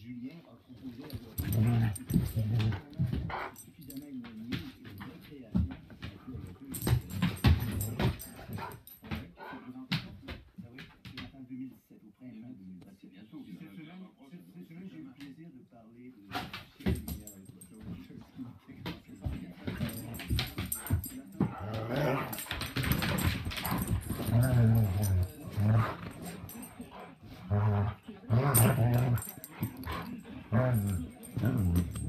Julien a proposé Mm-hmm.